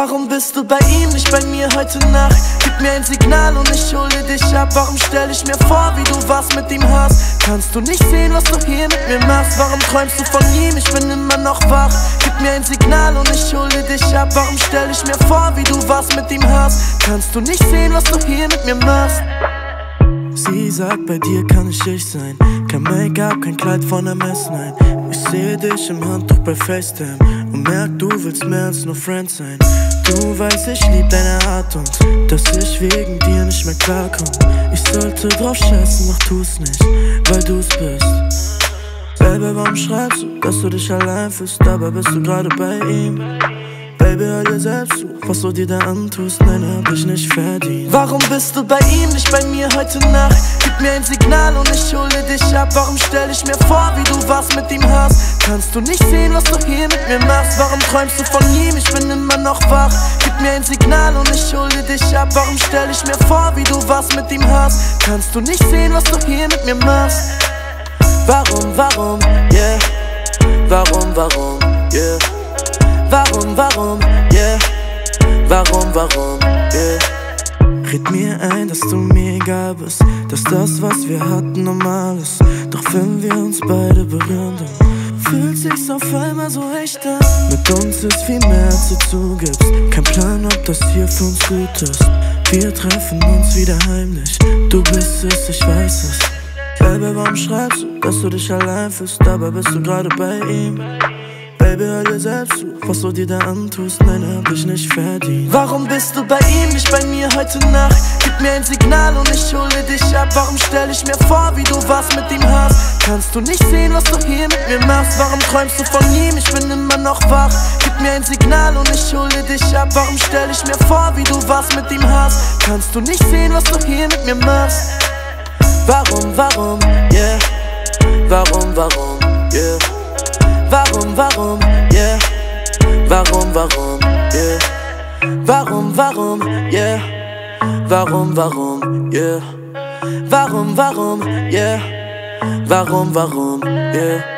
Warum bist du bei ihm, nicht bei mir heute Nacht? Gib mir ein Signal und ich hole dich ab. Warum stell ich mir vor, wie du was mit ihm hast? Kannst du nicht sehen, was du hier mit mir machst? Warum träumst du von ihm? Ich bin immer noch wach. Gib mir ein Signal und ich hole dich ab. Warum stell ich mir vor, wie du was mit ihm hast? Kannst du nicht sehen, was du hier mit mir machst? Sie sagt, bei dir kann ich ich sein. Kein Make-up, kein Kleid von Mess, nein. Ich sehe dich im Handtuch bei FaceTime und merk, du willst mehr als nur Friend sein. Du weißt, ich lieb deine Art und dass ich wegen dir nicht mehr klarkomm. Ich sollte drauf scheißen, doch tu's nicht, weil du's bist. Baby, warum schreibst du, dass du dich allein fühlst? Dabei bist du gerade bei ihm. Baby, hör selbst zu, was du dir da antust, nein, hab ich nicht verdient. Warum bist du bei ihm, nicht bei mir heute Nacht? Gib mir ein Signal und ich hole dich ab. Warum stell ich mir vor, wie du was mit ihm hast? Kannst du nicht sehen, was du hier mit mir machst? Warum träumst du von ihm? Ich bin immer noch wach. Gib mir ein Signal und ich hole dich ab. Warum stell ich mir vor, wie du was mit ihm hast? Kannst du nicht sehen, was du hier mit mir machst? Warum, warum, yeah? Warum, warum, yeah? Warum, warum, yeah? Warum, warum, yeah? Red mir ein, dass du mir egal bist, dass das, was wir hatten, normal ist. Doch wenn wir uns beide berühren, dann fühlt sich's auf einmal so echt an. Mit uns ist viel mehr, als du zugibst. Kein Plan, ob das hier für uns gut ist. Wir treffen uns wieder heimlich. Du bist es, ich weiß es. Baby, warum schreibst du, dass du dich allein fühlst? Dabei bist du gerade bei ihm. Baby, hör selbst zu, was du dir da antust, nein, hab ich nicht verdient. Warum bist du bei ihm, nicht bei mir heute Nacht? Gib mir ein Signal und ich hole dich ab. Warum stell ich mir vor, wie du was mit ihm hast? Kannst du nicht sehen, was du hier mit mir machst? Warum träumst du von ihm? Ich bin immer noch wach. Gib mir ein Signal und ich hole dich ab. Warum stell ich mir vor, wie du was mit ihm hast? Kannst du nicht sehen, was du hier mit mir machst? Warum, warum, yeah? Warum, warum, yeah? Warum, warum, yeah? Warum, warum, yeah? Warum, warum, yeah? Warum, warum, yeah? Warum, warum, yeah?